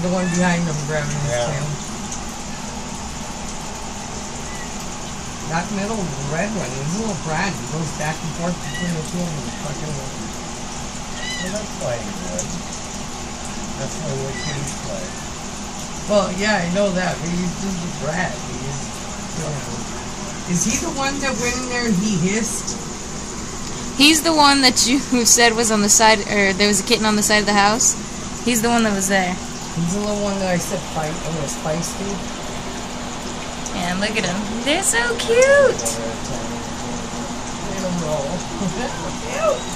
the one behind him grabbing his Yeah. tail. That middle red one, he's a little brat. He goes back and forth between the two of them. Fucking Well, that's why he would. That's why we kids play. Well, yeah, I know that, but he's just a brat. He's, you know. Is he the one that went in there and he hissed? He's the one that you said was on the side, or there was a kitten on the side of the house. He's the one that was there. He's the little one that I said fight oh, and was feisty. And look at him. They're so cute. Don't know. Cute.